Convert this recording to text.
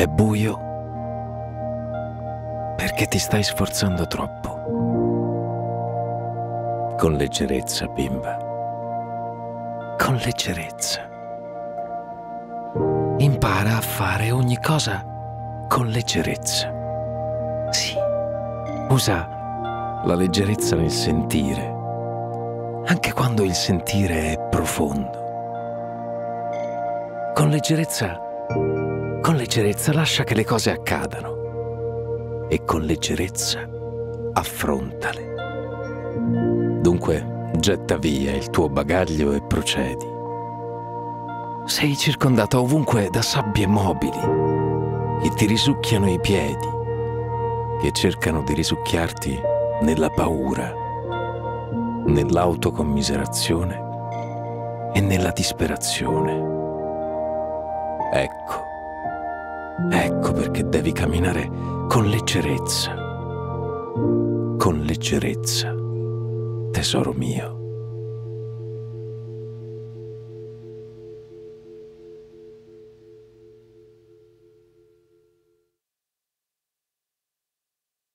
È buio perché ti stai sforzando troppo. Con leggerezza, bimba. Con leggerezza. Impara a fare ogni cosa con leggerezza. Sì, usa la leggerezza nel sentire, anche quando il sentire è profondo. Con leggerezza, con leggerezza lascia che le cose accadano e con leggerezza affrontale. Dunque, getta via il tuo bagaglio e procedi. Sei circondata ovunque da sabbie mobili che ti risucchiano i piedi, che cercano di risucchiarti nella paura, nell'autocommiserazione e nella disperazione. Ecco, ecco perché devi camminare con leggerezza, con leggerezza, tesoro mio.